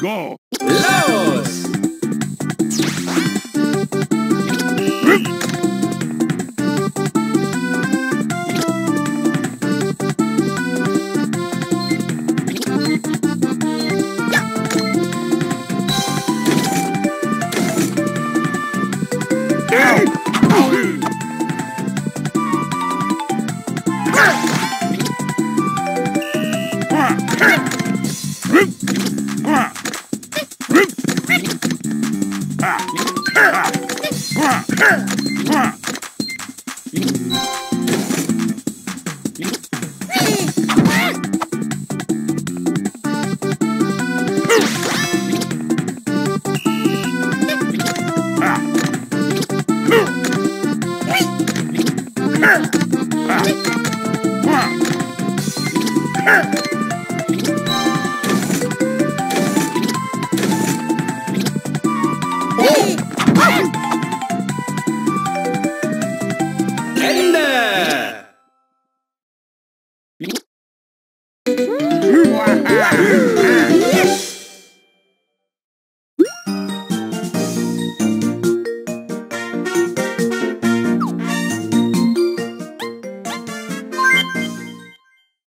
go. Los. Huh? Woo! yeah.